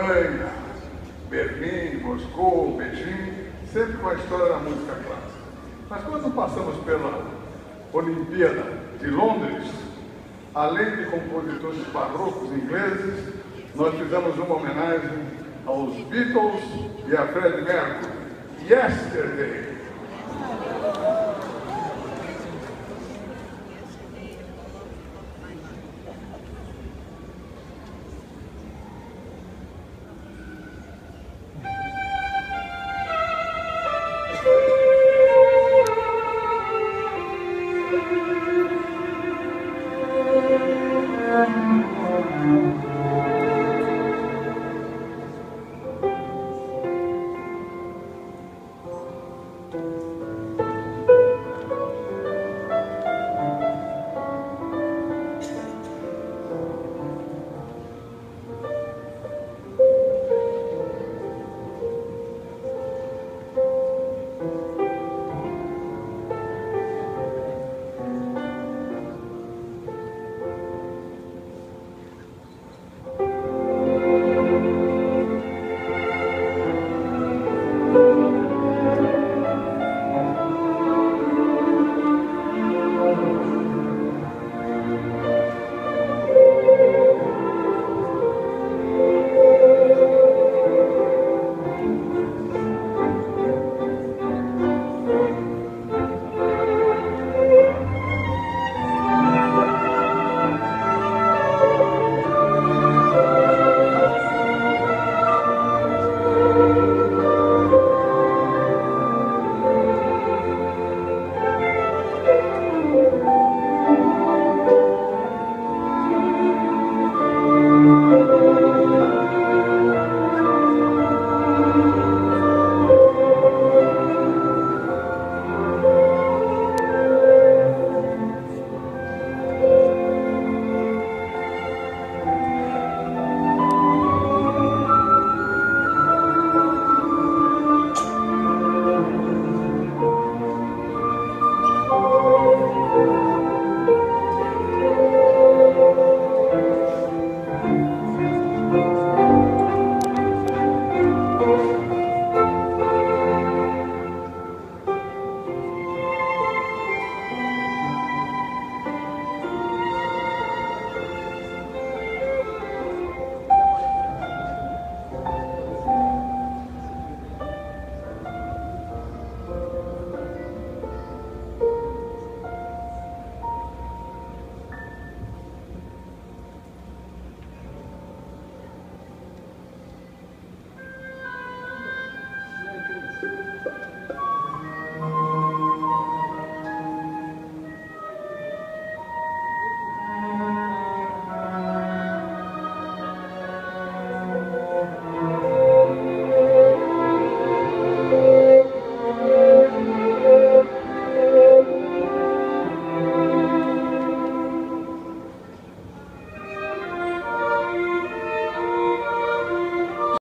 Espanha, Berlim, Moscou, Beijing, sempre com a história da música clássica. Mas quando passamos pela Olimpíada de Londres, além de compositores barrocos ingleses, nós fizemos uma homenagem aos Beatles e a Fred Mercury. Yesterday.